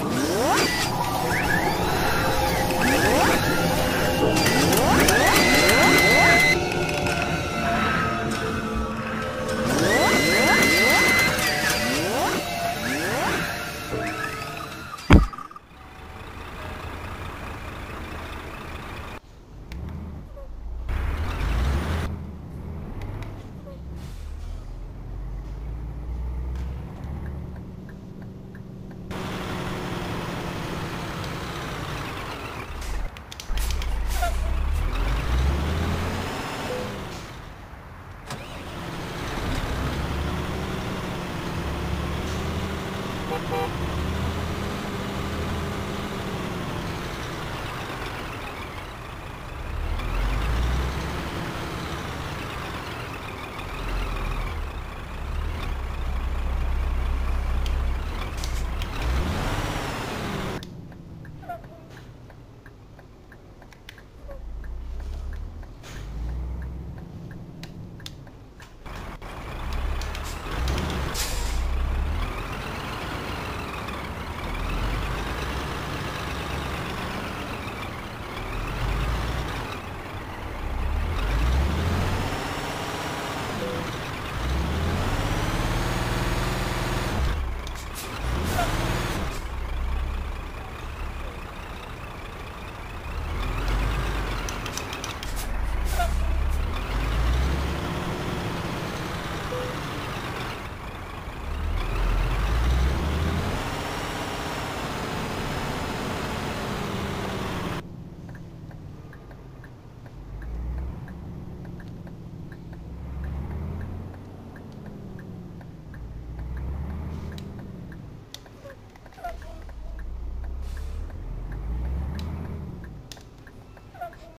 you